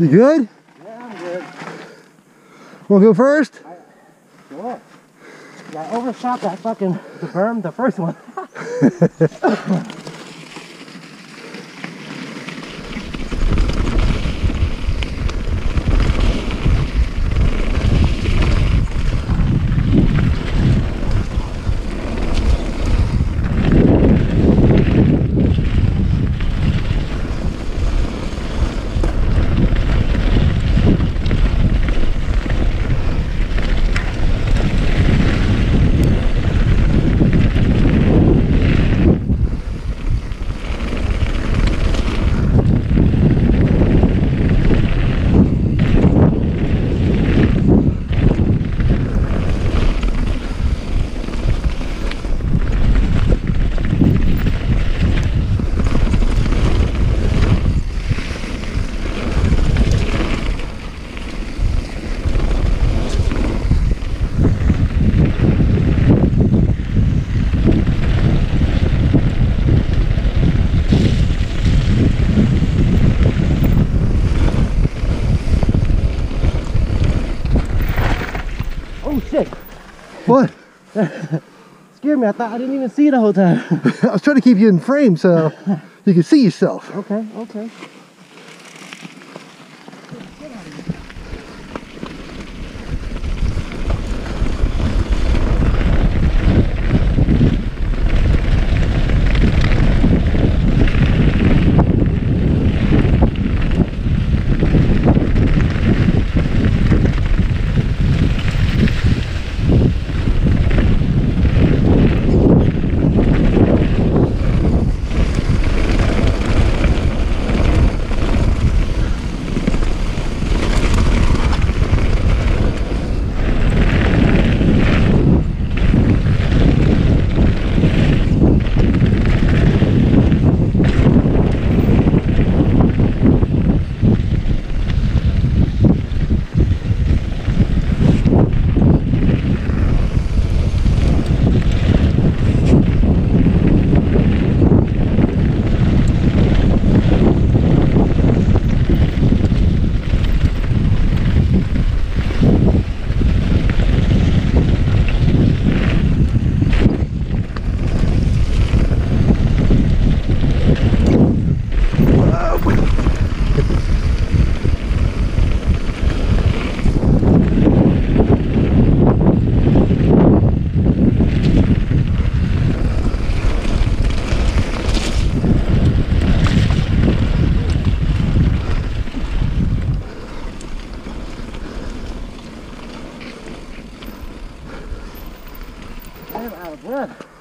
You good? Yeah, I'm good. Wanna go first? Sure. Yeah, I overshot that fucking the berm, the first one. What? Scared me. I thought I didn't even see it the whole time. I was trying to keep you in frame so you can see yourself. okay, okay. I'm out of breath.